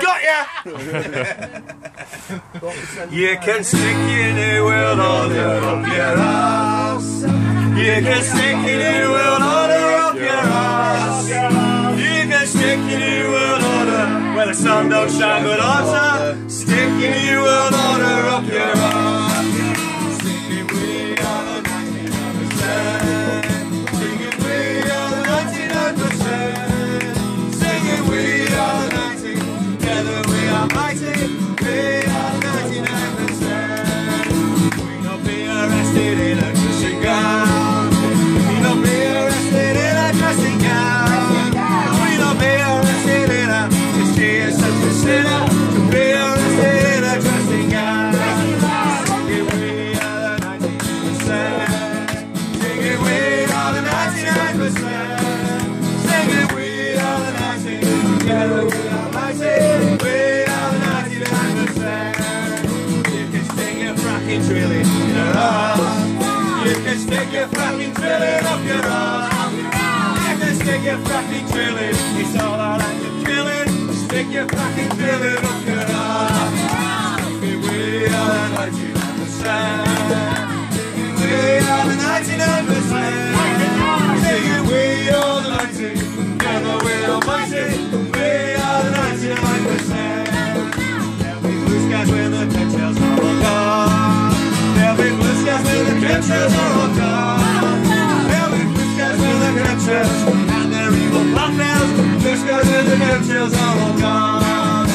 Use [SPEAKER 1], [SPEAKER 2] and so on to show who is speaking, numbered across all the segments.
[SPEAKER 1] Got ya! you can stick your new world order up your ass. You can stick your new world order up your ass. You can stick your new world order where the sun don't shine but oughta. Stick your new world order up your ass. Drilling in your ass. You can stick your fracking drilling up your ass. You can stick your fracking drilling. It's all and you're killing. Stick your fracking drilling up your ass. The are all gone. Blue skies the and their evil skies when the all gone.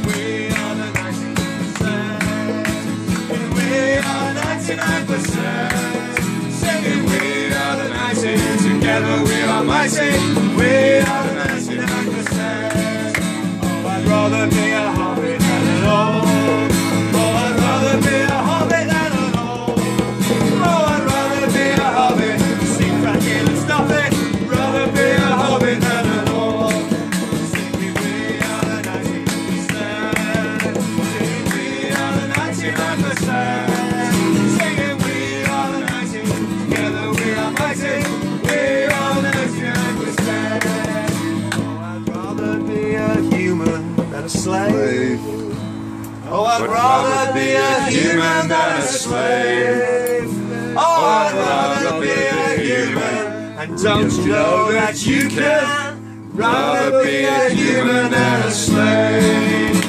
[SPEAKER 1] We are the 90%. Singing we are the 99%. Singing we are the 90. Together we are mighty. We slave. Oh, I'd rather be a human than a slave. Oh, oh I'd rather be a human. And don't you know that you can rather be a human than a slave?